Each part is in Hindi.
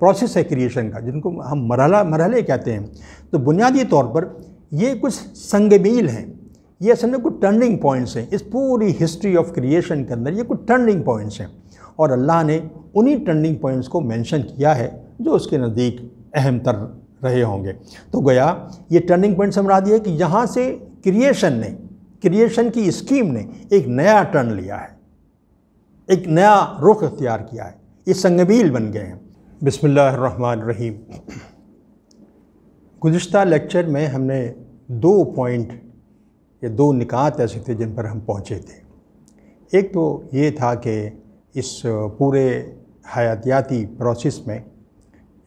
प्रोसेस है क्रिएशन का, जिनको हम मरहला मरहले कहते हैं। तो बुनियादी तौर पर ये कुछ संगमील हैं। ये असल में कुछ टर्निंग पॉइंट्स हैं। इस पूरी हिस्ट्री ऑफ़ क्रिएशन के अंदर ये कुछ टर्निंग पॉइंट्स हैं। और अल्लाह ने उन्हीं टर्निंग पॉइंट्स को मेंशन किया है, जो उसके नज़दीक अहम तर रहे होंगे। तो गया, ये टर्निंग पॉइंट समझा दिया कि यहाँ से क्रिएशन ने क्रिएशन की स्कीम ने एक नया टर्न लिया है। एक नया रुख अख्तियार किया है। ये संगमील बन गए हैं। बिसमीम गुज्त लेक्चर में हमने दो पॉइंट, या दो निकात ऐसे थे जिन पर हम पहुँचे थे। एक तो ये था कि इस पूरे हयातियाती प्रोसेस में,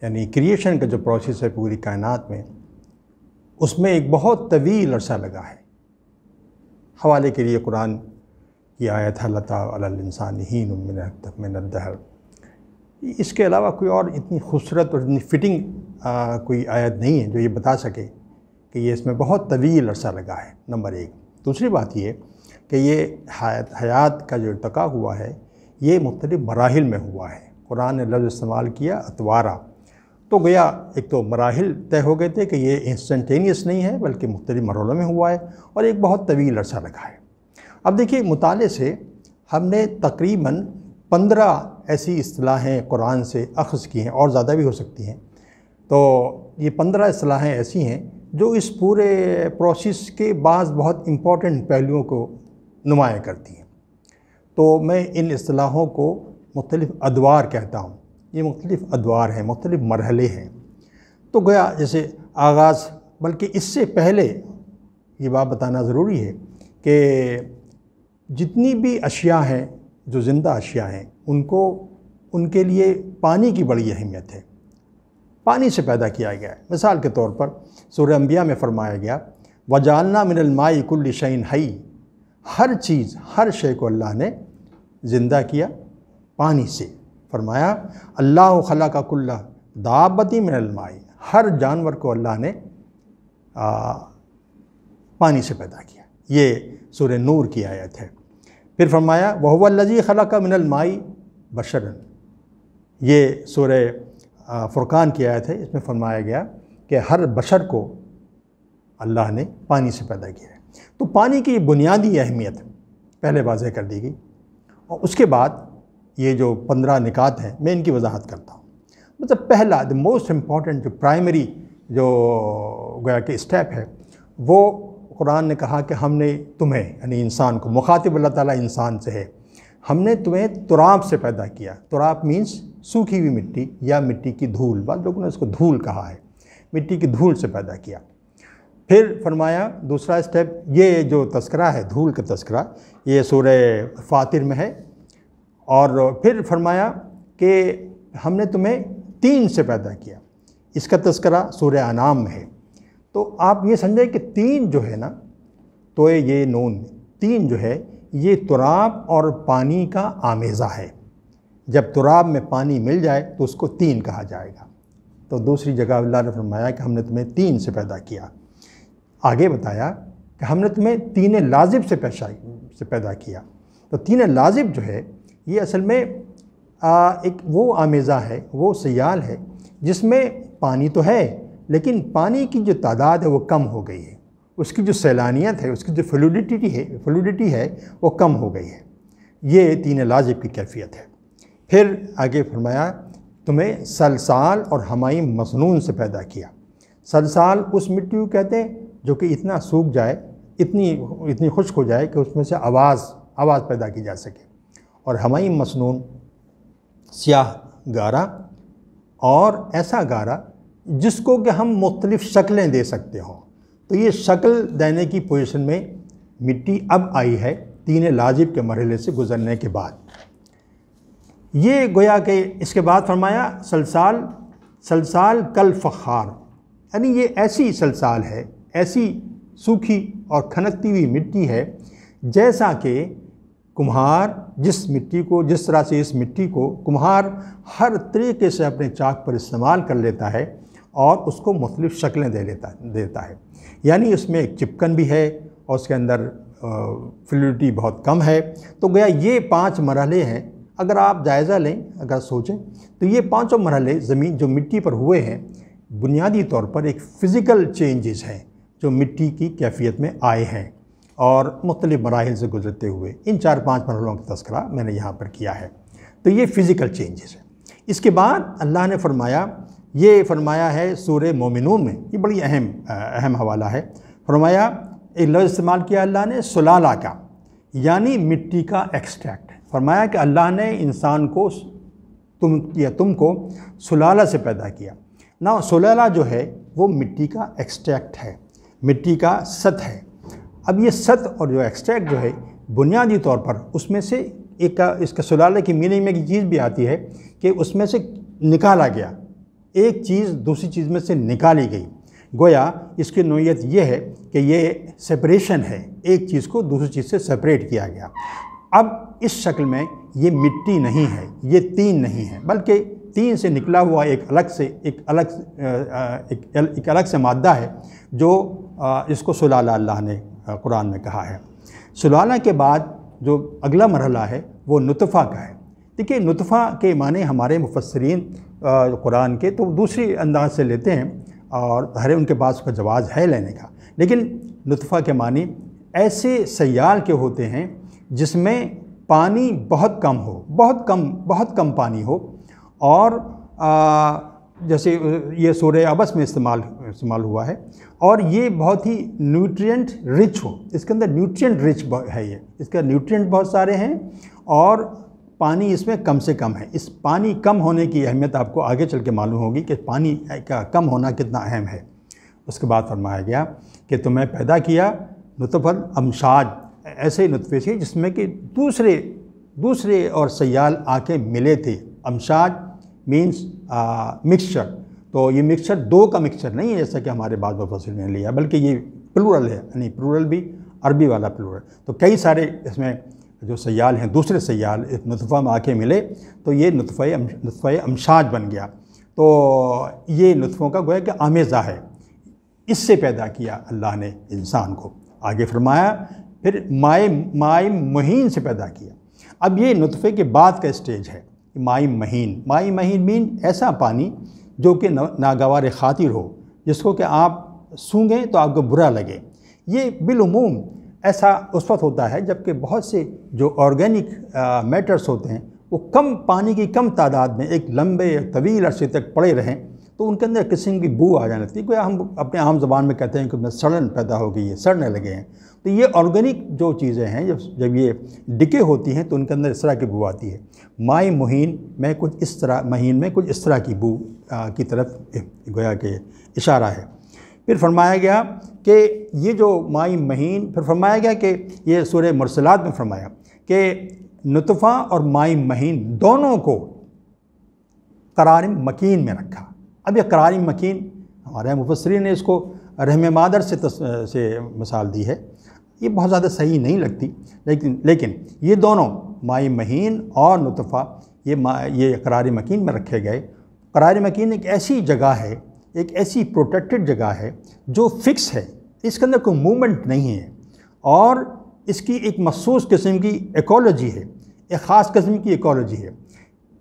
यानी क्रिएशन का जो प्रोसेस है पूरी कायनात में, उसमें एक बहुत तवील अरसा लगा है। हवाले के लिए कुरान की आयत है लतासान ही मिनदहर इसके अलावा कोई और इतनी खूबसूरत और इतनी फिटिंग आ, कोई आयत नहीं है जो ये बता सके कि ये इसमें बहुत तवील अरसा लगा है नंबर एक। दूसरी बात ये कि ये हयात हयात का जो इरतका हुआ है ये मुख्तलिफ़ मराहल में हुआ है। कुरान ने लफ्ज़ इस्तेमाल किया अतवारा। तो गया एक तो मराहल तय हो गए थे कि ये इंस्टेंटेनियस नहीं है बल्कि मुख्तलिफ़ मरहलों में हुआ है और एक बहुत तवील अरसा लगा है। अब देखिए मुताले से हमने तकरीबन पंद्रह ऐसी असलाहें कुरान से अखज़ की हैं और ज़्यादा भी हो सकती हैं। तो ये पंद्रह असलाहें ऐसी हैं जो इस पूरे प्रोसेस के बाद बहुत इंपॉर्टेंट पहलुओं को नुमाया करती हैं। तो मैं इन असलाहों को मुख्तलिफ़ अदवार कहता हूँ। ये मुख्तलिफ़ अदवार हैं, मुख्तलिफ़ मरहले हैं। तो गया जैसे आगाज़, बल्कि इससे पहले ये बात बताना ज़रूरी है कि जितनी भी अशिया हैं, जो ज़िंदा अशिया हैं उनको उनके लिए पानी की बड़ी अहमियत है। पानी से पैदा किया गया है। मिसाल के तौर पर सूर्य अम्बिया में फ़रमाया गया वजालना मिनलमाई कुल्ल शैन हई। हर चीज़ हर शे को अल्लाह ने ज़िंदा किया पानी से। फरमाया अल्लाह खला का कुल्ला दाबती मिनलमाई हर जानवर को अल्लाह ने आ, पानी से पैदा किया। ये सूर्य नूर की आयत है। फिर फरमाया वहवल्लजी खला का मिनलमाई बशरन ये सूर्य फ़ुरक़ान की आयत है, इसमें फरमाया गया कि हर बशर को अल्लाह ने पानी से पैदा किया है। तो पानी की बुनियादी अहमियत पहले वाजह कर दी गई और उसके बाद ये जो पंद्रह निकात हैं, मैं इनकी वजाहत करता हूँ। मतलब पहला द मोस्ट इंपॉर्टेंट जो प्राइमरी जो गया कि स्टेप है, वो कुरान ने कहा कि हमने तुम्हें, यानी इंसान को, मुखातिब अल्लाह ताला इंसान से है हमने तुम्हें तुराब से पैदा किया। तुराब मीन्स सूखी हुई मिट्टी या मिट्टी की धूल। बाद लोगों ने इसको धूल कहा है। मिट्टी की धूल से पैदा किया। फिर फरमाया, दूसरा स्टेप ये जो तस्करा है, धूल का तस्करा, ये सूर्य फातिर में है। और फिर फरमाया कि हमने तुम्हें तीन से पैदा किया। इसका तस्करा सूर्य अनाम में है। तो आप ये समझें कि तीन जो है ना तो ये नून, तीन जो है ये तुराब और पानी का आमेज़ा है। जब तुराब में पानी मिल जाए तो उसको तीन कहा जाएगा। तो दूसरी जगह अल्लाह ने फरमाया कि हमने तुम्हें तीन से पैदा किया। आगे बताया कि हमने तुम्हें तीन लाजिब से पेशा से पैदा किया। तो तीन लाजिब जो है ये असल में आ, एक वो आमेज़ा है वो सयाल है जिसमें पानी तो है लेकिन पानी की जो तादाद है वो कम हो गई है। उसकी जो सैलानियत है उसकी जो फ्लूडिटी है फ्लूडिटी है, वो कम हो गई है। ये तीन लाजिब की कैफियत है। फिर आगे फरमाया, तुम्हें सलसाल और हमाई मसनून से पैदा किया। सलसाल उस मिट्टी को कहते हैं, जो कि इतना सूख जाए, इतनी इतनी खुश्क हो जाए कि उसमें से आवाज़ आवाज़ पैदा की जा सके। और हमाई मसनून स्याह गारा और ऐसा गारा जिसको कि हम मुख्तलिफ़ शक्लें दे सकते हों। तो ये शक्ल देने की पोजीशन में मिट्टी अब आई है, तीन लाजिब के मरहले से गुज़रने के बाद। ये गोया कि इसके बाद फरमाया, सलसाल सलसाल कल फ़खार। यानी ये ऐसी सलसाल है, ऐसी सूखी और खनकती हुई मिट्टी है, जैसा कि कुम्हार जिस मिट्टी को, जिस तरह से इस मिट्टी को कुम्हार हर तरीके से अपने चाक पर इस्तेमाल कर लेता है और उसको मुख्तलिफ़ शक्लें दे लेता, देता है। यानी उसमें एक चिपकन भी है और उसके अंदर फ्लूडिटी बहुत कम है। तो गया ये पाँच मरहले हैं। अगर आप जायज़ा लें, अगर सोचें तो ये पाँचों मरहले ज़मीन, जो मिट्टी पर हुए हैं, बुनियादी तौर पर एक फ़िज़िकल चेंजेस हैं, जो मिट्टी की कैफियत में आए हैं और मुख्तलिफ़ मराहल से गुजरते हुए। इन चार पाँच मरहलों का तस्करा मैंने यहाँ पर किया है। तो ये फ़िज़िकल चेंजेस है। इसके बाद अल्लाह ने फरमाया ये फरमाया है सूर मोमिनून में। ये बड़ी अहम अहम हवाला है। फरमाया एक लफ्ज़ इस्तेमाल किया अल्लाह ने सुलाला का, यानी मिट्टी का एक्सट्रैक्ट फरमाया कि अल्लाह ने इंसान को, तुम, या तुमको सुलाला से पैदा किया। ना, सुलाला जो है, वो मिट्टी का एक्सट्रैक्ट है, मिट्टी का सत है। अब ये सत और जो एक्सट्रैक्ट जो है, बुनियादी तौर पर उसमें से एक इसका सुलाले की मीनिंग में एक चीज़ भी आती है कि उसमें से निकाला गया। एक चीज़ दूसरी चीज़ में से निकाली गई। गोया इसकी नोयत यह है कि ये सेपरेशन है। एक चीज़ को दूसरी चीज़ से सेपरेट किया गया। अब इस शक्ल में ये मिट्टी नहीं है ये तीन नहीं है बल्कि तीन से निकला हुआ एक अलग से एक अलग एक, एक अलग से मादा है जो इसको सुलाला अल्लाह ने कुरान में कहा है। सुलाला के बाद जो अगला मरहला है वो नुतफ़ा का है। देखिए नुतफ़ा के माने हमारे मुफसरीन कुरान के तो दूसरी अंदाज से लेते हैं और हरे उनके पास उसका जवाज़ है लेने का। लेकिन नुतफ़ा के मानी ऐसे सयाल के होते हैं जिसमें पानी बहुत कम हो बहुत कम बहुत कम पानी हो और आ, जैसे ये सूर्य अबस में इस्तेमाल इस्तेमाल हुआ है और ये बहुत ही न्यूट्रिएंट रिच हो। इसके अंदर न्यूट्रिएंट रिच है ये। इसका न्यूट्रिएंट बहुत सारे हैं और पानी इसमें कम से कम है। इस पानी कम होने की अहमियत आपको आगे चल के मालूम होगी कि पानी का कम होना कितना अहम है। उसके बाद फरमाया गया कि तुम्हें पैदा किया नुतफ़ल अमशाज ऐसे नुतफ़े से जिसमें कि दूसरे दूसरे और सयाल आके मिले थे। अमशाज मीन्स मिक्सचर तो ये मिक्सचर दो का मिक्सचर नहीं है जैसा कि हमारे बाद मुफसर ने लिया, बल्कि ये प्लूरल है, यानी प्लूरल भी, अरबी वाला प्लूरल तो कई सारे इसमें जो सयाल हैं, दूसरे सयाल इस नुतफ़ा में आके मिले तो ये नुतफ़ नुतफ़ अमशाज बन गया। तो ये नुतफ़ों का गोया कि आमेज़ा है। इससे पैदा किया अल्लाह ने इंसान को। आगे फरमाया, फिर माए माए महीन से पैदा किया। अब ये नुतफ़े के बाद का स्टेज है माई महीन। माई महीन मीन ऐसा पानी जो कि नागवार खातिर हो, जिसको कि आप सूंघें तो आपको बुरा लगे। ये बिलूम ऐसा उस वक्त होता है जबकि बहुत से जो ऑर्गेनिक मैटर्स होते हैं, वो कम पानी की कम तादाद में एक लंबे तवील अरसे तक पड़े रहें तो उनके अंदर किस्म की बू आ जाने लगती है। हम अपने आम जबान में कहते हैं कि उनमें सड़न पैदा हो गई है सड़ने लगे हैं। तो ये ऑर्गेनिक जो चीज़ें हैं, जब जब ये डिके होती हैं तो उनके अंदर इस तरह की बू आती है। माई मुहीन में कुछ इस तरह, महीन में कुछ इस तरह की बू की तरफ़ गोया के इशारा है। फिर फरमाया गया कि ये जो माई महीन फिर फरमाया गया कि ये सूर्य मरसलात में फरमाया कि नतफ़ा और माई महीन दोनों को करार मकीन में रखा। अब यह करार मकीन हमारे मुफसरी ने इसको रहम मादर से तस, से मिसाल दी है। ये बहुत ज़्यादा सही नहीं लगती लेकिन लेकिन ये दोनों माई महीन और नतफ़ा ये ये करार मकीन में रखे गए। करार मकीन एक ऐसी जगह है एक ऐसी प्रोटेक्टेड जगह है जो फिक्स है। इसके अंदर कोई मूवमेंट नहीं है। और इसकी एक मखसूस किस्म की एकोलॉजी है। एक ख़ास किस्म की एकोलॉजी है।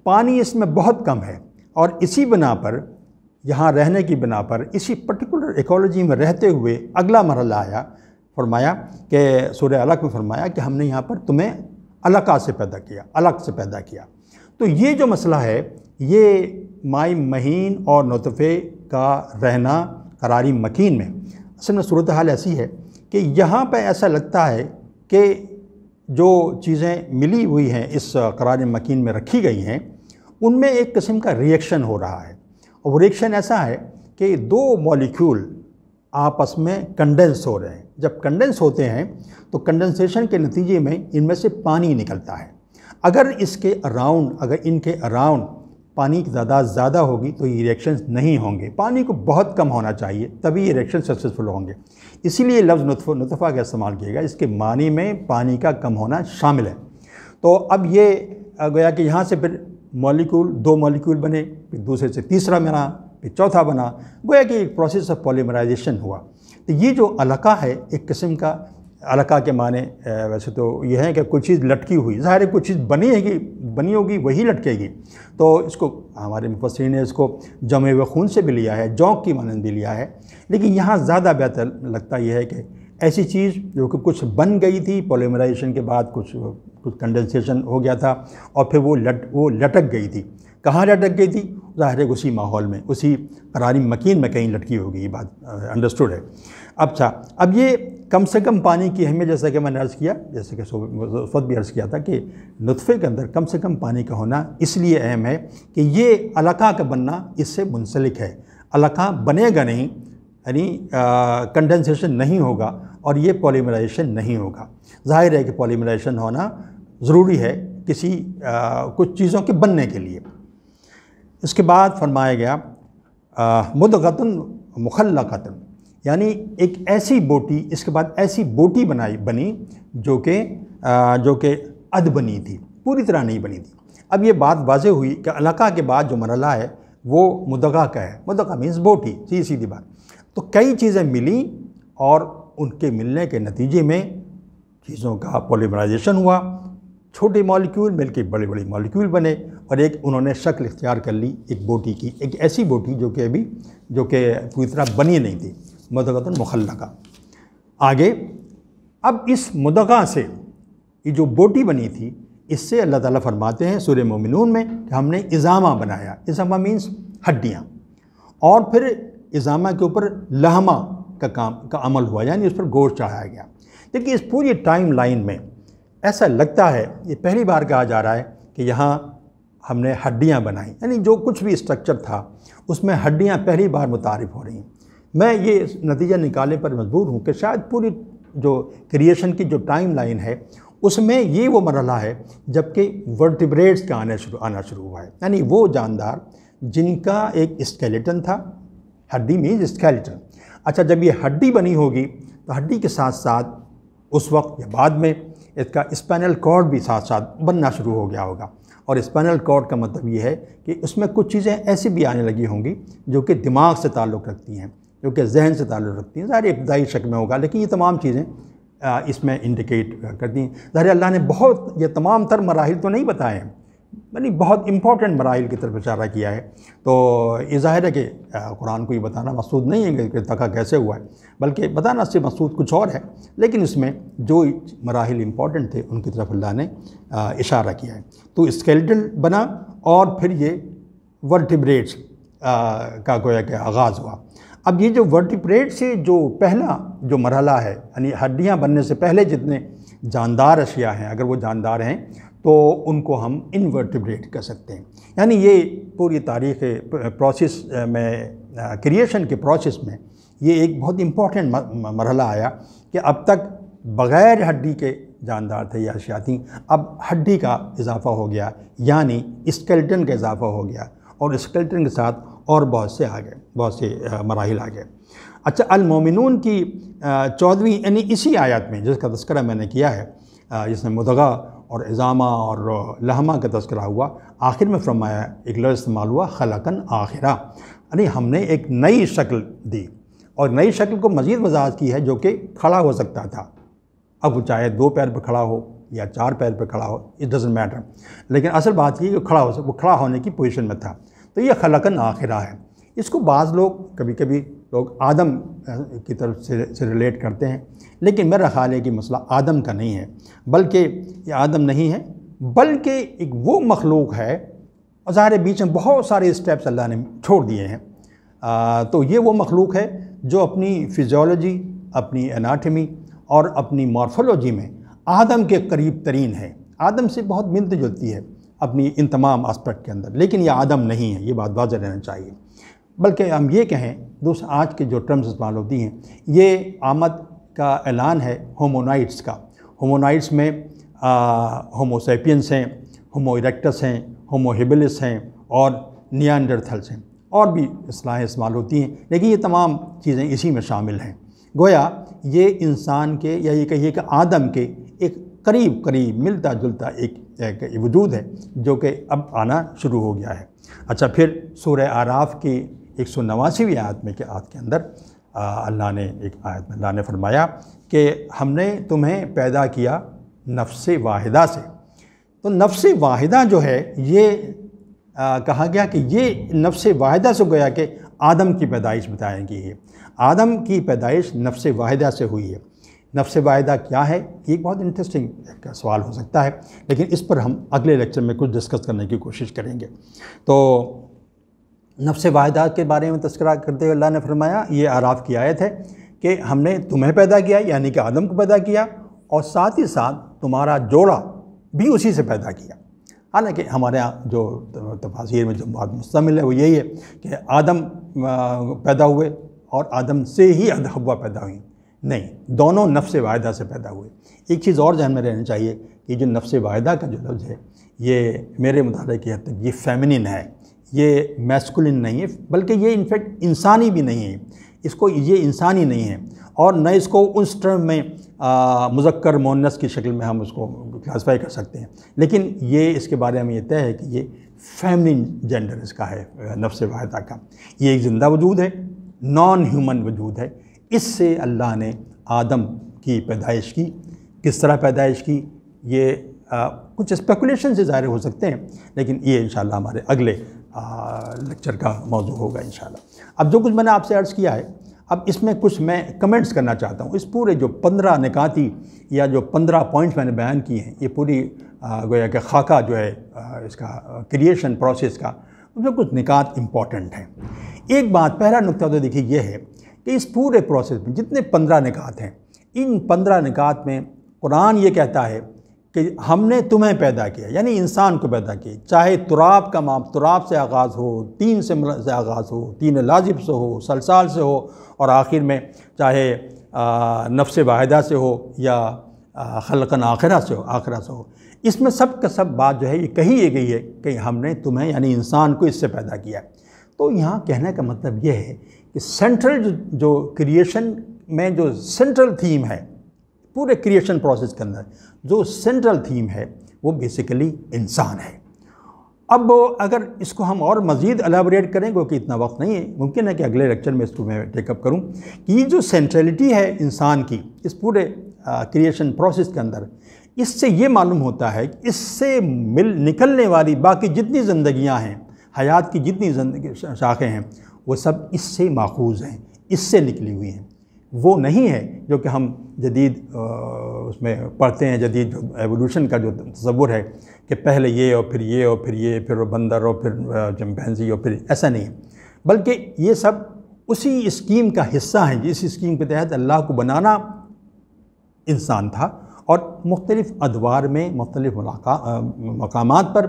पानी इसमें बहुत कम है। और इसी बिना पर, यहाँ रहने की बिना पर, इसी पर्टिकुलर एकोलॉजी में रहते हुए अगला मरला आया। फरमाया कि सूर्य अलग में फरमाया कि हमने यहाँ पर तुम्हें अलका से पैदा किया अलग से पैदा किया। तो ये जो मसला है ये माई महीन और नतफ़े का रहना करारी मकीन में। असल में सूरत हाल ऐसी है कि यहाँ पर ऐसा लगता है कि जो चीज़ें मिली हुई हैं इस करार मकीन में रखी गई हैं, उनमें एक किस्म का रिएक्शन हो रहा है। और वो रिएक्शन ऐसा है कि दो मॉलिक्यूल आपस में कंडेंस हो रहे हैं। जब कंडेंस होते हैं तो कंडेंसेशन के नतीजे में इनमें से पानी निकलता है। अगर इसके अराउंड अगर इनके अराउंड पानी की तादाद ज़्यादा होगी तो ये रिएक्शन नहीं होंगे। पानी को बहुत कम होना चाहिए, तभी ये रिएक्शन सक्सेसफुल होंगे। इसीलिए लफ्ज़ नुतफ़, नुतफ़ा का इस्तेमाल किया गया इसके मानी में पानी का कम होना शामिल है। तो अब ये गया कि यहाँ से फिर मॉलिक्यूल दो मॉलिक्यूल बने, फिर दूसरे से तीसरा बना, फिर चौथा बना। गोया कि एक प्रोसेस ऑफ़ पॉलीमराइजेशन हुआ। तो ये जो अलका है, एक किस्म का अलका के माने वैसे तो यह है कि कुछ चीज़ लटकी हुई। ज़ाहिर है कुछ चीज़ बनी है बनी होगी, वही लटकेगी। तो इसको हमारे मुफसरी ने इसको जमे व खून से भी लिया है, जौक की मानंद भी लिया है। लेकिन यहाँ ज़्यादा बेहतर लगता यह है कि ऐसी चीज़ जो कि कुछ बन गई थी पोलीमराइजेशन के बाद कुछ कुछ कंडेंसेशन हो गया था, और फिर वो लट, वो लटक गई थी। कहाँ लटक गई थी? ज़ाहिर है उसी माहौल में, उसी करारी मकीन में कहीं लटकी होगी, ये बात अंडरस्टूड है। अच्छा अब ये कम से कम पानी की अहमियत जैसा कि मैंने अर्ज़ किया जैसे कि वक्त भी अर्ज़ किया था कि नुतफ़े के अंदर कम से कम पानी का होना इसलिए अहम है कि ये अलका का बनना इससे मुंसलिक है। अलका बनेगा नहीं यानी कंडेंसेशन नहीं होगा और ये पॉलीमराइजेशन नहीं होगा। ज़ाहिर है कि पॉलीमराइजेशन होना ज़रूरी है किसी आ, कुछ चीज़ों के बनने के लिए। इसके बाद फरमाया गया मुदगतन मुखल्लकतन। यानी एक ऐसी बोटी, इसके बाद ऐसी बोटी बनाई, बनी जो कि जो कि अध बनी थी, पूरी तरह नहीं बनी थी। अब ये बात वाजह हुई कि अलका के बाद जो मरला है, वो मुदगा का है। मुदगा मीन्स बोटी, सीधी सीधी बात। तो कई चीज़ें मिली और उनके मिलने के नतीजे में चीज़ों का पोलीमराइजेशन हुआ। छोटे मॉलिक्यूल मिलकर बड़े बड़े मॉलिक्यूल बने और एक उन्होंने शक्ल इख्तियार कर ली एक बोटी की, एक ऐसी बोटी जो कि अभी, जो कि पूरी तरह बनी नहीं थी। मुदगतन मुखल्लका। आगे, अब इस मुदगा से ये जो बोटी बनी थी, इससे अल्लाह ताला फरमाते हैं सूर्य मोमिनून में कि हमने इज़ामा बनाया। इज़ामा मीन्स हड्डियाँ। और फिर इज़ामा के ऊपर लहमा का काम, का अमल हुआ, यानी उस पर गोश्त चढ़ाया गया। देखिए, इस पूरी टाइम लाइन में ऐसा लगता है, ये पहली बार कहा जा रहा है कि यहाँ हमने हड्डियाँ बनाई। यानी जो कुछ भी स्ट्रक्चर था, उसमें हड्डियाँ पहली बार मुतारफ़ हो रही हैं। मैं ये नतीजा निकालने पर मजबूर हूँ कि शायद पूरी जो क्रिएशन की जो टाइम लाइन है, उसमें ये वो मरला है, जबकि वर्टिब्रेट्स का आने शुरू, आना शुरू हुआ है। यानी वो जानदार, जिनका एक स्केलेटन था, हड्डी मीन्स स्केलेटन अच्छा जब ये हड्डी बनी होगी तो हड्डी के साथ साथ उस वक्त या बाद में, इसका स्पाइनल कॉर्ड भी साथ साथ बनना शुरू हो गया होगा। और स्पाइनल कॉर्ड का मतलब ये है कि उसमें कुछ चीज़ें ऐसी भी आने लगी होंगी, जो कि दिमाग से ताल्लुक़ रखती हैं। जो कि जहन से ताल्लुक़ रखती हैं। ज़ाहिर इब्तदाई शक में होगा, लेकिन ये तमाम चीज़ें इसमें इंडिकेट करती हैं। ज़ाहिर अल्लाह ने बहुत, ये तमाम तर मराहल तो नहीं बताए हैं यानी बहुत इंपॉर्टेंट मराइल की तरफ़ इशारा किया है। तो ये ज़ाहिर है कि कुरान को ये बताना मकसूद नहीं है कि तका कैसे हुआ है, बल्कि बताना से मकसूद कुछ और है। लेकिन इसमें जो मराहल इंपॉर्टेंट थे, उनकी तरफ़ अल्लाह ने इशारा किया है। तो स्केल्टन बना और फिर ये वर्टिब्रेट्स का गोया के आगाज़ हुआ। अब ये जो वर्टिप्रेट से जो पहला जो मरहला है, यानी हड्डियाँ बनने से पहले जितने जानदार अशिया हैं, अगर वो जानदार हैं तो उनको हम इनवर्टिब्रेट कर सकते हैं। यानी ये पूरी तारीख़ प्रोसेस में क्रिएशन के प्रोसेस में ये एक बहुत इंपॉर्टेंट मरहला आया कि अब तक बग़ैर हड्डी के जानदार थे या अशिया थी, अब हड्डी का इजाफ़ा हो गया, यानी स्केल्टन का इजाफ़ा हो गया और स्केल्टन के साथ और बहुत से आगे, बहुत से मराहल आ गए अच्छा अलमोमिनून की चौदहवीं, यानी इसी आयत में जिसका तस्करा मैंने किया है जिसमें मुदगा और इज़ामा और लहमा का तस्करा हुआ, आखिर में फरमाया, एक लफ्ज़ इस्तेमाल हुआ, खलकन आखिरा। यानी हमने एक नई शक्ल दी और नई शक्ल को मज़ीद वजाहत की है जो कि खड़ा हो सकता था। अब वो चाहे दो पैर पर खड़ा हो या चार पैर पर खड़ा हो इट डजेंट मैटर लेकिन असल बात ये कि खड़ा हो वो खड़ा होने की पोजीशन में था। तो ये खलकन आखिरा है। इसको बाज़ लोग कभी कभी लोग आदम की तरफ़ से, से रिलेट करते हैं लेकिन मेरा ख्याल है कि मसला आदम का नहीं है बल्कि ये आदम नहीं है बल्कि एक वो मखलूक है और ज़ाहिर बीच में बहुत सारे स्टेप्स अल्लाह ने छोड़ दिए हैं। आ, तो ये वो मखलूक है जो अपनी फिज़ोलॉजी अपनी एनाटमी और अपनी मॉर्फोलॉजी में आदम के करीब तरीन है। आदम से बहुत मिलती जुलती है। अपनी इन तमाम आस्पेक्ट के अंदर। लेकिन ये आदम नहीं है ये बात वाजह रहना चाहिए। बल्कि हम ये कहें दूसरा आज के जो टर्म्स इस्तेमाल होती हैं ये आमद का ऐलान है होमोनाइट्स का। होमोनाइट्स में होमोसेपियंस हैं होमो इरेक्टस हैं होमो हिबिलिस हैं और नियांडरथल्स हैं। और भी असलाहें इस्तेमाल होती हैं लेकिन ये तमाम चीज़ें इसी में शामिल हैं। गोया ये इंसान के या ये कहिए कि आदम के एक करीब करीब मिलता जुलता एक, एक वजूद है जो कि अब आना शुरू हो गया है। अच्छा फिर सूर्य आराफ की एक सौ नवासीवीं आयत में के आयत के अंदर अल्लाह ने एक आयत में अल्लाह ने फरमाया कि हमने तुम्हें पैदा किया नफ्स वाहिदा से। तो नफ्स वाहिदा जो है ये आ, कहा गया कि ये नफ्स वाहिदा से गया कि आदम की पैदाइश बताई गई है। आदम की पैदाइश नफ्स वाहिदा से हुई है। नफ्स वाहिदा क्या है? ये एक बहुत इंटरेस्टिंग सवाल हो सकता है, लेकिन इस पर हम अगले लेक्चर में कुछ डिस्कस करने की कोशिश करेंगे। तो नफ्स वाहिदा के बारे में तस्करा करते हुए अल्लाह ने फरमाया, ये आराफ की आयत है कि हमने तुम्हें पैदा किया, यानी कि आदम को पैदा किया, और साथ ही साथ तुम्हारा जोड़ा भी उसी से पैदा किया। हालाँकि हमारे यहाँ जो तफासिर में जो बात मुस्तमिल है, वो यही है कि आदम पैदा हुए और आदम से ही हवा पैदा हुई। नहीं, दोनों नफ्स वायदा से पैदा हुए। एक चीज़ और जहन में रहनी चाहिए कि जो नफ्स वायदा का जो लफ्ज़ है, ये मेरे मुताबिक की हद तक ये फेमिनिन है, ये मैस्कुलिन नहीं है, बल्कि ये इनफेक्ट इंसानी भी नहीं है। इसको, ये इंसानी नहीं है और न इसको उस टर्म में मुजक्कर मोनस की शक्ल में हम उसको क्लासीफाई कर सकते हैं। लेकिन ये, इसके बारे में ये तय है कि ये फेमिनिन जेंडर इसका है नफ्स वाहिदा का। ये एक ज़िंदा वजूद है नॉन ह्यूमन वजूद है। इससे अल्लाह ने आदम की पैदाइश की। किस तरह पैदाइश की? ये आ, कुछ स्पेकुलेशन से ज़ाहिर हो सकते हैं लेकिन ये इन हमारे अगले लेक्चर का मौजू होगा इन अब जो कुछ मैंने आपसे अर्ज़ किया है अब इसमें कुछ मैं कमेंट्स करना चाहता हूँ। इस पूरे जो पंद्रह निकाती या जो पंद्रह पॉइंट्स मैंने बयान किए हैं ये पूरी गोया कि खाका जो है इसका क्रिएशन प्रोसेस का उसमें कुछ निकात इंपॉर्टेंट हैं। एक बात पहला नुकता तो देखिए ये है कि इस पूरे प्रोसेस में जितने पंद्रह निकात हैं, इन पंद्रह निकात में कुरान ये कहता है कि हमने तुम्हें पैदा किया, यानी इंसान को पैदा किया। चाहे तुराब का माप, तुराब से आगाज़ हो, तीन से से आगाज़ हो, तीन लाजिब से हो, सलसाल से हो, और आखिर में चाहे नफ्स वाहिदा से हो या खलकन आखिरा से हो, आखिरा से हो। इसमें सब का सब बात जो है, ये कही ये गई है कि हमने तुम्हें, यानी इंसान को इससे पैदा किया। तो यहाँ कहने का मतलब ये है कि सेंट्रल जो, क्रिएशन में जो सेंट्रल थीम है पूरे क्रिएशन प्रोसेस के अंदर जो सेंट्रल थीम है वो बेसिकली इंसान है। अब अगर इसको हम और मज़ीद अलाबरेट करें क्योंकि इतना वक्त नहीं है मुमकिन है कि अगले लेक्चर में इसको मैं टेकअप करूँ कि ये जो सेंट्रलिटी है इंसान की इस पूरे क्रिएशन प्रोसेस के अंदर इससे ये मालूम होता है कि इससे मिल निकलने वाली बाकी जितनी ज़िंदगियाँ हैं हयात की जितनी शाखें हैं वो सब इससे माखूज हैं, इससे निकली हुई हैं। वो नहीं है जो कि हम जदीद उसमें पढ़ते हैं, जदीद जो एवोल्यूशन का जो तस्वुर है कि पहले ये और फिर ये और फिर ये, फिर बंदर और फिर चम्पैंसी और फिर ऐसा नहीं है। बल्कि ये सब उसी स्कीम का हिस्सा है, जिस स्कीम के तहत अल्लाह को बनाना इंसान था और मुख्तलिफ़ अदवार में, मुख्तलिफ़ मकाम पर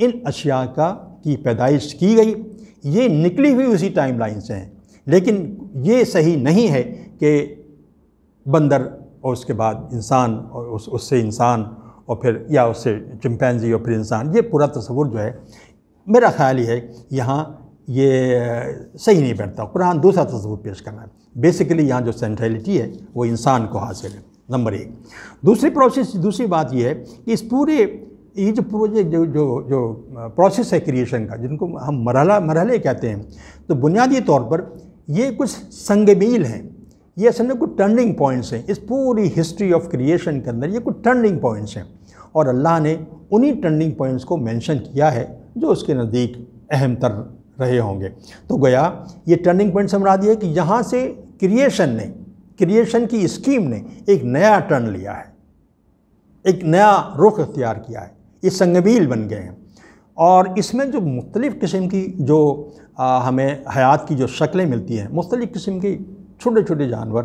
इन अशिया का, की पैदाइश की गई। ये निकली हुई उसी टाइम लाइन से हैं। लेकिन ये सही नहीं है कि बंदर और उसके बाद इंसान और उस, उससे इंसान और फिर, या उससे चिंपैंजी और फिर इंसान, ये पूरा तस्वुर जो है, मेरा ख्याल ही है यहाँ ये सही नहीं बैठता। कुरान दूसरा तस्वुर पेश कर रहा है। बेसिकली यहाँ जो सेंट्रलिटी है, वो इंसान को हासिल है, नंबर एक। दूसरी प्रोसेस दूसरी बात यह है कि इस पूरे ये जो प्रोजेक्ट जो जो जो प्रोसेस है क्रिएशन का, जिनको हम मरहला मरहले कहते हैं तो बुनियादी तौर पर ये कुछ संगमील हैं। ये असल में कुछ टर्निंग पॉइंट्स हैं। इस पूरी हिस्ट्री ऑफ़ क्रिएशन के अंदर ये कुछ टर्निंग पॉइंट्स हैं। और अल्लाह ने उन्हीं टर्निंग पॉइंट्स को मेंशन किया है, जो उसके नज़दीक अहम तर रहे होंगे। तो गया, ये टर्निंग पॉइंट से मराद ये कि यहाँ से क्रिएशन ने क्रिएशन की स्कीम ने एक नया टर्न लिया है। एक नया रुख अख्तियार किया है। ये संगमील बन गए हैं। और इसमें जो मुख्तलिफ़ किस्म की जो आ, हमें हयात की जो शक्लें मिलती हैं मुख्तलिफ़ किस्म की छोटे छोटे जानवर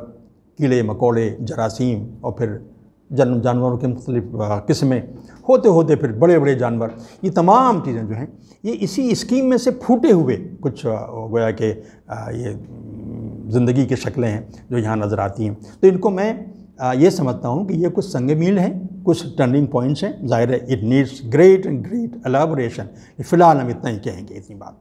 कीड़े मकोड़े जरासीम और फिर जन जानवरों के मुख्तलिफ़ किस्में होते होते फिर बड़े बड़े जानवर ये तमाम चीज़ें जो हैं ये इसी स्कीम में से फूटे हुए कुछ गोया के ये ज़िंदगी की शक्लें हैं जो यहाँ नज़र आती हैं। तो इनको मैं ये समझता हूँ कि ये कुछ संग मील हैं कुछ टर्निंग पॉइंट्स हैं। ज़ाहिर है it needs great and great elaboration फ़िलहाल हम इतना ही कहेंगे इतनी बात।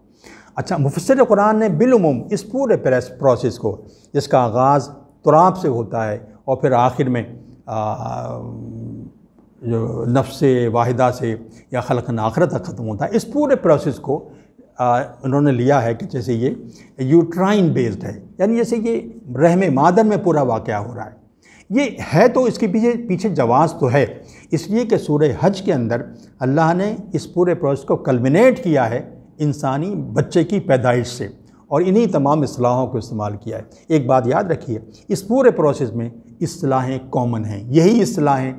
अच्छा मुफसर कुरान ने बिलूम इस पूरे प्रोसेस को जिसका आगाज़ तुराब से होता है और फिर आखिर में आ, जो नफ्स वाहिदा से या खलकन आखरत तक ख़त्म होता है इस पूरे प्रोसेस को आ, उन्होंने लिया है कि जैसे ये यूट्राइन बेस्ड है। यानी जैसे ये रहम मादर में पूरा वाक़ हो रहा है। ये है तो इसके पीछे पीछे जवाब तो है। इसलिए कि सूर्य हज के अंदर अल्लाह ने इस पूरे प्रोसेस को कल्मिनेट किया है इंसानी बच्चे की पैदाइश से और इन्हीं तमाम असलाहों को इस्तेमाल किया है। एक बात याद रखिए, इस पूरे प्रोसेस में असलाहें कॉमन हैं। यही असलाहें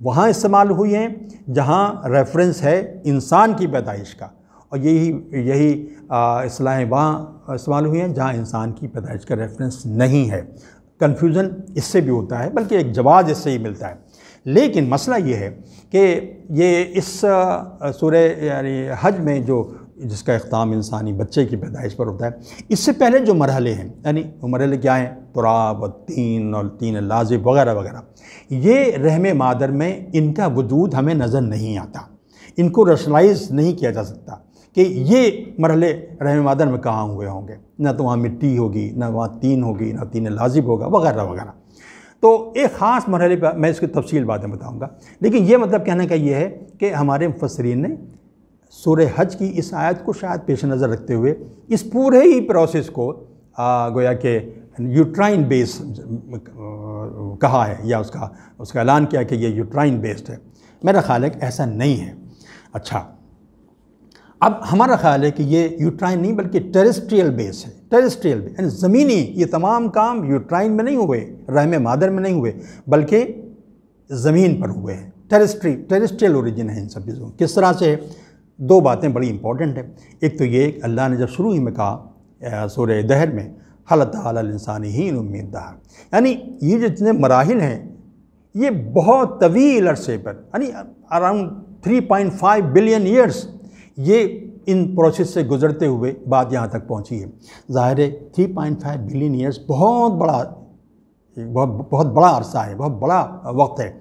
वहाँ इस्तेमाल हुई हैं जहाँ रेफरेंस है इंसान की पैदाइश का और यही यही असलाहें वहाँ इस्तेमाल हुई हैं जहाँ इंसान की पैदाइश का रेफरेंस नहीं है। कन्फ्यूज़न इससे भी होता है, बल्कि एक जवाब इससे ही मिलता है। लेकिन मसला ये है कि ये इस सूर्य यानी हज में जो, जिसका अख्ताम इंसानी बच्चे की पैदाइश पर होता है, इससे पहले जो मरहले हैं, यानी वो मरहले क्या हैं? तुराब और तीन और तीन लाजिब वगैरह वगैरह। ये रहम मादर में इनका वजूद हमें नज़र नहीं आता। इनको रशलाइज नहीं किया जा सकता। कि ये मरहले रहम मादर में कहाँ हुए होंगे? ना तो वहाँ मिट्टी होगी ना वहाँ तीन होगी ना तीन लाजिब होगा वगैरह वगैरह। तो एक ख़ास मरहले पर मैं इसकी तफसील में बताऊँगा। लेकिन ये मतलब कहने का ये है कि हमारे मुफसरीन ने सूर हज की इस आयत को शायद पेश नज़र रखते हुए इस पूरे ही प्रोसेस को आ, गोया कि यूट्राइन बेस कहा है या उसका उसका ऐलान किया कि ये यूट्राइन बेस्ड है। मेरा ख्याल है कि ऐसा नहीं है। अच्छा अब हमारा ख्याल है कि ये यूट्राइन नहीं, बल्कि टेरेस्ट्रियल बेस है। टेरेस्ट्रियल बेस, यानी ज़मीनी, ये तमाम काम यूट्राइन में नहीं हुए, रहम मादर में नहीं हुए, बल्कि ज़मीन पर हुए हैं। टेरेस्ट्री, टेरेस्ट्रियल ओरिजिन है इन सब चीज़ों किस तरह से? दो बातें बड़ी इंपॉर्टेंट हैं। एक तो ये, अल्लाह ने जब शुरू ही में कहा सूर दहर में हलत इंसानी ही उम्मीद यानी ये जितने मराहल हैं, ये बहुत तवील अरसे पर, यानी अराउंड 3.5 बिलियन ईयर्स ये इन प्रोसेस से गुजरते हुए बात यहाँ तक पहुँची है। ज़ाहिर है three point five billion years बहुत बड़ा, बहुत बहुत बड़ा अरसा है, बहुत बड़ा वक्त है।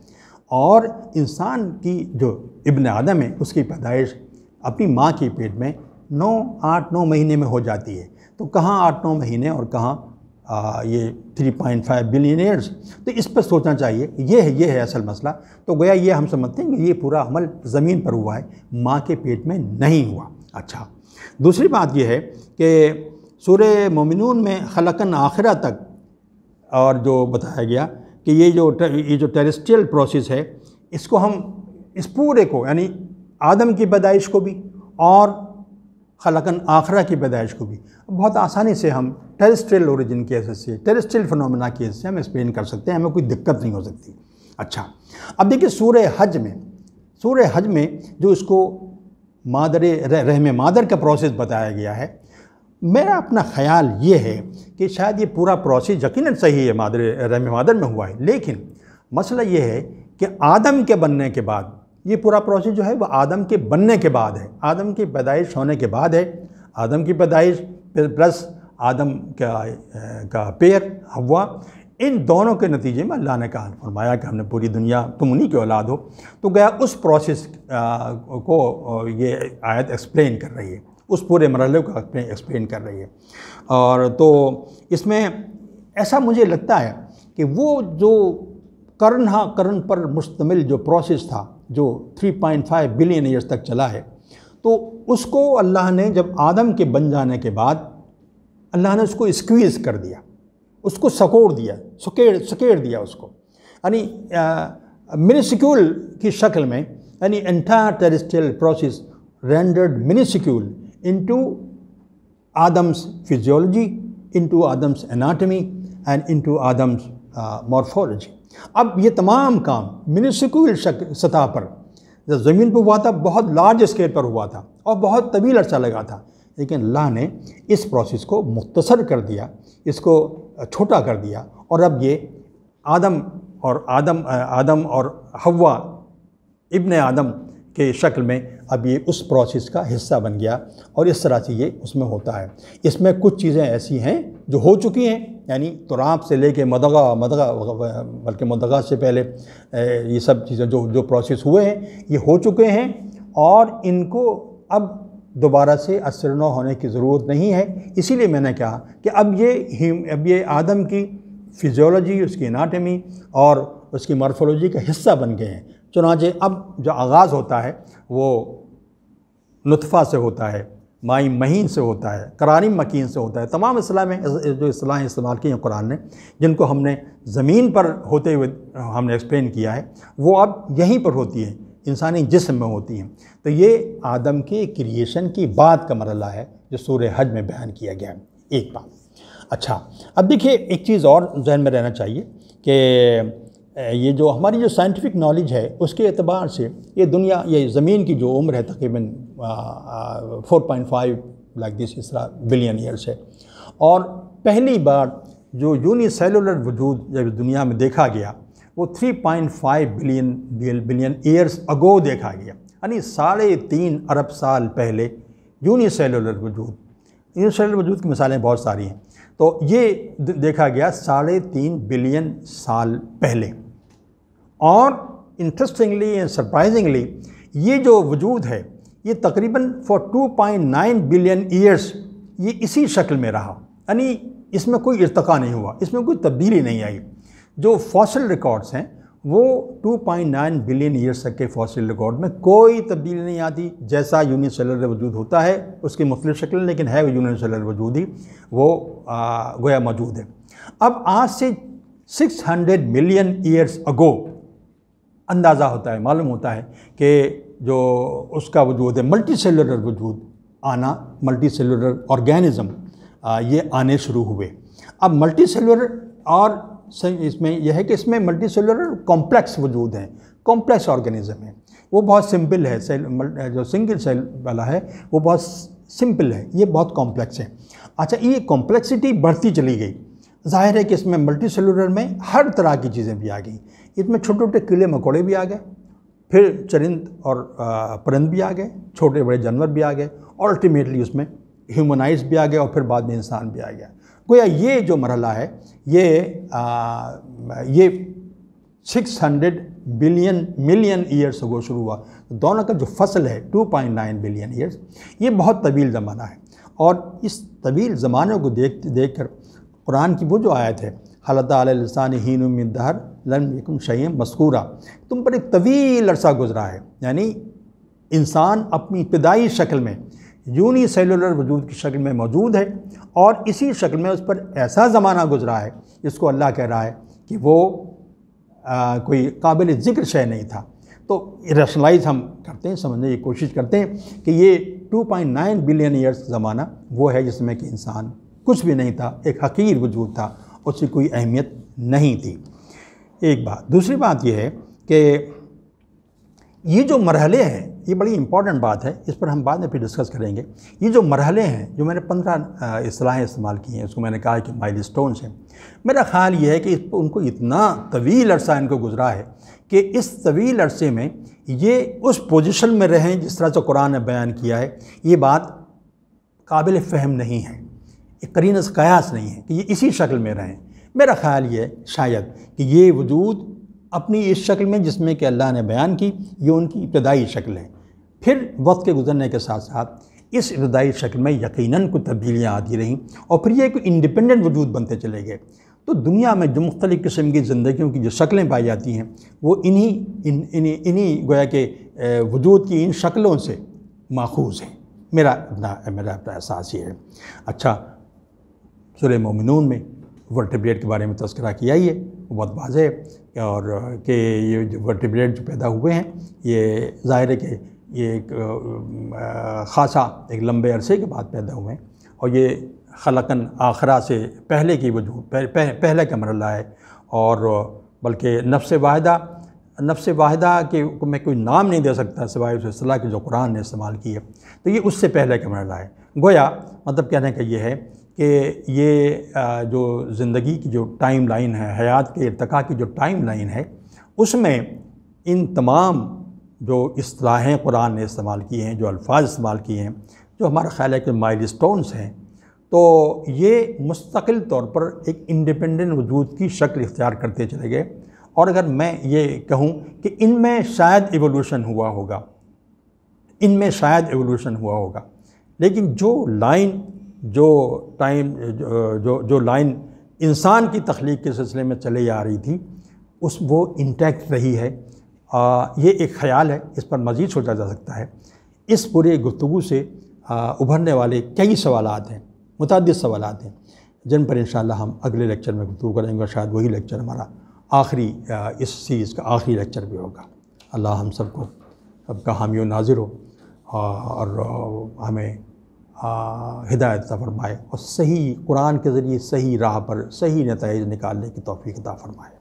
और इंसान की जो इब्न आदम है, उसकी पैदाइश अपनी माँ के पेट में नौ, आठ, नौ महीने में हो जाती है। तो कहाँ आठ, नौ महीने और कहाँ ये 3.5 बिलियन ईयर्स तो इस पर सोचना चाहिए, ये है ये है असल मसला। तो गोया ये हम समझते हैं कि ये पूरा अमल ज़मीन पर हुआ है, माँ के पेट में नहीं हुआ। अच्छा दूसरी बात यह है कि सूर्य मोमिनून में खलकन आखिरा तक, और जो बताया गया कि ये जो ये जो टेरेस्ट्रियल प्रोसेस है, इसको हम, इस पूरे को, यानी आदम की पैदाइश को भी, और खलकन आखरा की पैदाइश को भी। बहुत आसानी से हम टेरेस्ट्रियल ओरिजिन के एसेस से, टेरेस्ट्रियल फिनोमिना के एसेस से हम एक्सप्लेन कर सकते हैं, हमें कोई दिक्कत नहीं हो सकती। अच्छा अब देखिए सूर्य हज में, सूर्य हज में जो इसको मादर रहम मादर का प्रोसेस बताया गया है, मेरा अपना ख्याल ये है कि शायद ये पूरा प्रोसेस यकीन सही है, मादर, रहम मादर में हुआ है। लेकिन मसला ये है कि आदम के बनने के बाद ये पूरा प्रोसेस जो है वो आदम के बनने के बाद है। आदम की पैदाइश होने के बाद है। आदम की पैदाइश प्लस आदम का का पेड़ हवा इन दोनों के नतीजे में अल्लाह ने कहा, फरमाया कि हमने पूरी दुनिया, तुम उन्हीं की औलाद हो। तो गया उस प्रोसेस को ये आयत एक्सप्लेन कर रही है। उस पूरे मरहले को एक्सप्लेन कर रही है। और तो इसमें ऐसा मुझे लगता है कि वो जो कर्ण हाँ कर्ण पर मुश्तमिल जो प्रोसेस था जो 3.5 बिलियन ईयर्स तक चला है तो उसको अल्लाह ने जब आदम के बन जाने के बाद, अल्लाह ने उसको स्क्वीज़ कर दिया, उसको सकोड़ दिया, सकेड़ सकेड़ दिया उसको। यानी मिनिसिक्यूल की शक्ल में, यानी entire terrestrial process rendered minuscule into Adam's physiology into Adam's anatomy and into Adam's morphology अब ये तमाम काम मिनिसिक्यूल सतह पर, जब ज़मीन पर हुआ था, बहुत लार्ज स्केल पर हुआ था और बहुत तवील अर्सा लगा था। लेकिन ला ने इस प्रोसेस को मुख्तसर कर दिया, इसको छोटा कर दिया और अब ये आदम और आदम आदम और हवा इब्न आदम के शक्ल में अब ये उस प्रोसेस का हिस्सा बन गया और इस तरह से ये उसमें होता है। इसमें कुछ चीज़ें ऐसी हैं जो हो चुकी हैं, यानी तुराब से लेके मदगा मदगा, बल्कि मदगा से पहले ये सब चीज़ें जो जो प्रोसेस हुए हैं, ये हो चुके हैं और इनको अब दोबारा से असर न होने की ज़रूरत नहीं है। इसीलिए मैंने कहा कि अब ये अब ये आदम की फिजियोलॉजी उसकी एनाटमी और उसकी मॉर्फोलॉजी का हिस्सा बन गए हैं। चुनाचे अब जो आगाज़ होता है, वो नुतफ़ा से होता है, माई महीन से होता है, करारी मकीन से होता है। तमाम असलाह में जो असलाहें इस्तेमाल की हैं कुरान ने, जिनको हमने ज़मीन पर होते हुए हमने एक्सप्लेन किया है, वो अब यहीं पर होती हैं, इंसानी जिसम में होती हैं। तो ये आदम के क्रिएशन की बात का मरला है, जो सूर हज में बयान किया गया है, एक बात। अच्छा अब देखिए एक चीज़ और जहन में रहना चाहिए कि ये जो हमारी जो साइंटिफिक नॉलेज है, उसके अतबार से ये दुनिया, ये ज़मीन की जो उम्र है तकरीबन four point five like this इस तरह बिलियन ईयर्स है। और पहली बार जो यूनिसेलुलर वजूद जब दुनिया में देखा गया, वो 3.5 बिलियन बिलियन ईयर्स अगो देखा गया। यानी साढ़े तीन अरब साल पहले यूनिसेलुलर वजूद यूनिसेलुलर वजूद की मिसालें बहुत सारी हैं। तो ये देखा गया साढ़े तीन बिलियन साल पहले। और इंटरेस्टिंगली एंड सरप्राइजिंगली ये जो वजूद है, ये तकरीबन फॉर 2.9 बिलियन ईयर्स ये इसी शक्ल में रहा। यानी इसमें कोई इरतका नहीं हुआ, इसमें कोई तब्दीली नहीं आई। जो फॉसिल रिकॉर्ड्स हैं, वो 2.9 बिलियन ईयर्स तक के फॉसिल रिकॉर्ड में कोई तब्दीली नहीं आती। जैसा यूनिसेलर वजूद होता है, उसकी मुख्तलिफ़ शक्ल लेकिन है वो यूनिसेलर वजूद ही, वो गोया मौजूद है। अब आज से 600 मिलियन ईयर्स अगो अंदाज़ा होता है, मालूम होता है कि जो उसका वजूद है मल्टी सेलुलर वजूद, आना मल्टी सेलुलर ऑर्गेनिज़म ये आने शुरू हुए। अब मल्टी सेलुलर और इसमें यह है कि इसमें मल्टी सेलुलर कॉम्प्लेक्स वजूद हैं कॉम्प्लेक्स ऑर्गेनिज़म है। वो बहुत सिंपल है सेल जो सिंगल सेल वाला है, वो बहुत सिंपल है, ये बहुत कॉम्प्लेक्स है। अच्छा ये कॉम्प्लेक्सिटी बढ़ती चली गई। ज़ाहिर है कि इसमें मल्टी सेलुलर में हर तरह की चीज़ें भी आ गई। इसमें छोटे छोटे कीड़े मकोड़े भी आ गए फिर चरिंद और परिंद भी आ गए छोटे बड़े जानवर भी आ गए और अल्टीमेटली उसमें ह्यूमनाइज भी आ गया और फिर बाद में इंसान भी आ गया। गोया ये जो मरहला है ये आ, ये 600 बिलियन मिलियन ईयर्स अगो शुरू हुआ। दोनों का जो फ़सल है 2.9 बिलियन ईयर्स ये बहुत तवील ज़माना है। और इस तवील ज़माने को देख देख कर कुरान की वो जो आयत है हलतान हीन उम्मीदहर लन यकुम शयम मस्कूरा। तुम पर एक तवील अरसा गुजरा है यानी इंसान अपनी इब्तदाई शक्ल में यूनी सेलुलर वजूद की शक्ल में मौजूद है और इसी शक्ल में उस पर ऐसा ज़माना गुजरा है जिसको अल्लाह कह रहा है कि वो आ, कोई काबिल ज़िक्र शय नहीं था। तो रशलाइज हम करते हैं समझने की कोशिश करते हैं कि ये 2.9 बिलियन ईयर्स ज़माना वो है जिसमें कि इंसान कुछ भी नहीं था एक हकीर वजूद था उसकी कोई अहमियत नहीं थी। एक बात। दूसरी बात यह है कि ये जो मरहले हैं, ये बड़ी इंपॉर्टेंट बात है। इस पर हम बाद में फिर डिस्कस करेंगे। ये जो मरहले हैं, जो मैंने पंद्रह असलाहें इस्तेमाल की हैं उसको मैंने कहा कि माइल स्टोन्स हैं। मेरा ख्याल ये है कि उनको इतना तवील अरसा इनको गुजरा है कि इस तवील अरसे में ये उस पोजिशन में रहें जिस तरह से कुरान ने बयान किया है। ये बात काबिल फ़हम नहीं है। करीन कयास नहीं है कि ये इसी शक्ल में रहें। मेरा ख्याल ये शायद कि ये वजूद अपनी इस शक्ल में जिसमें कि अल्लाह ने बयान की, ये उनकी इब्तदाई शक्ल है। फिर वक्त के गुजरने के साथ साथ इस इब्तदाई शक्ल में यकीनन कुछ तब्दीलियाँ आती रहीं और फिर ये एक इंडिपेंडेंट वजूद बनते चले गए। तो दुनिया में जो मुख्तलिफ़ किस्म की ज़िंदगियों की जो शक्लें पाई जाती हैं, वो इन्हीं, इन इन्हीं इन्हीं गोया के वजूद की इन शक्लों से माखूज हैं। मेरा अपना मेरा अपना एहसास ये है। अच्छा सुर मोमिनून में वर्टिब्रेट के बारे में तस्करा किया ही है वो बहुत वाज है। और कि ये जो वर्टिब्रेट जो पैदा हुए हैं ये ज़ाहिर है कि ये एक ख़ासा एक लंबे अरसे के बाद पैदा हुए हैं। और ये खलकन आखरा से पहले की वजूद पह, पह, पहले का मरला है। और बल्कि नफ्स वाहिदा नफ्स वाहिदा के को मैं कोई नाम नहीं दे सकता सिवाय उस असलाह की जो कुरान ने इस्तेमाल की है। तो ये उससे पहले का मरला है। गोया मतलब कहने का ये है कि ये जो ज़िंदगी की जो टाइम लाइन है, हयात के इरतका की जो टाइम लाइन है, उसमें इन तमाम जो असलाहें कुरान ने इस्तेमाल किए हैं, जो अल्फाज इस्तेमाल किए हैं, जो हमारा ख्याल है कि माइल स्टोन्स हैं तो ये मुस्तकिल तौर पर एक इंडिपेंडेंट वजूद की शक्ल इख्तियार करते चले गए। और अगर मैं ये कहूँ कि इनमें शायद एवोल्यूशन हुआ होगा, इनमें शायद एवोल्यूशन हुआ होगा, लेकिन जो लाइन जो टाइम जो जो लाइन इंसान की तख्लीक के सिलसिले में चले आ रही थी उस वो इंटैक्ट रही है। आ, ये एक ख्याल है इस पर मज़ीद सोचा जा सकता है। इस पूरे गुफ्तु से आ, उभरने वाले कई सवाल हैं मुतद सवाल हैं जिन पर इन हम अगले लेक्चर में गुफ्तू करेंगे शायद वही लेक्चर हमारा आखिरी इस सीरीज़ का आखिरी लेक्चर भी होगा। अल्लाह हम सबको सबका हामी नाजिर हो और हमें हिदायत फरमाए और सही कुरान के ज़रिए सही राह पर सही नतज निकालने की तोफ़ी अदा फरमाए।